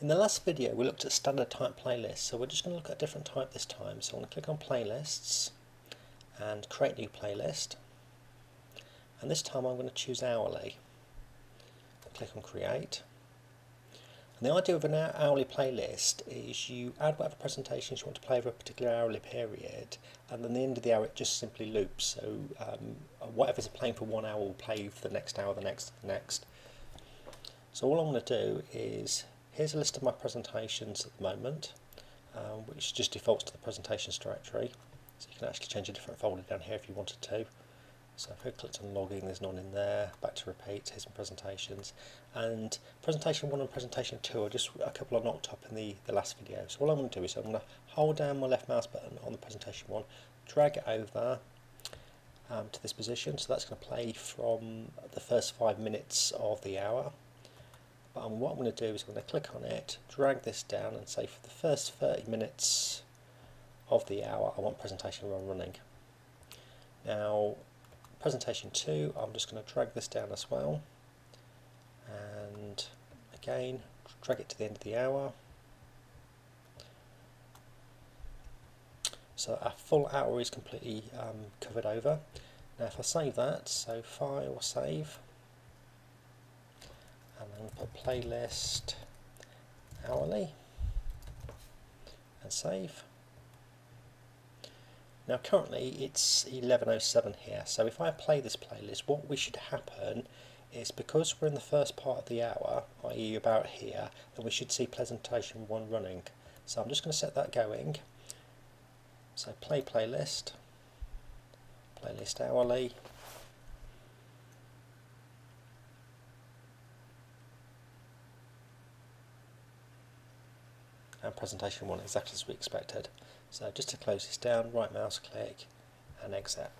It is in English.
In the last video we looked at standard type playlists, so we're just going to look at a different type this time. So I'm going to click on playlists and create new playlist. And this time I'm going to choose hourly. Click on create. And the idea of an hourly playlist is you add whatever presentations you want to play over a particular hourly period, and then the end of the hour it just simply loops. So um, whatever's playing for one hour will play for the next hour, the next, the next. So all I'm going to do is Here's a list of my presentations at the moment, um, which just defaults to the presentations directory. So you can actually change a different folder down here if you wanted to. So if I clicked on logging, there's none in there. Back to repeat, here's some presentations. And presentation one and presentation two are just a couple I knocked up in the, the last video. So all I'm going to do is I'm going to hold down my left mouse button on the presentation one, drag it over um, to this position. So that's going to play from the first five minutes of the hour. But what I'm going to do is I'm going to click on it, drag this down and say for the first 30 minutes of the hour I want presentation one running. Now presentation 2 I'm just going to drag this down as well and again drag it to the end of the hour. So our full hour is completely um, covered over. Now if I save that, so file, save, and then put playlist hourly and save. Now currently it's 11.07 here. So if I play this playlist what we should happen is because we're in the first part of the hour i.e. about here then we should see presentation 1 running. So I'm just going to set that going. So play playlist. Playlist hourly and presentation one exactly as we expected. So just to close this down, right mouse click and exit.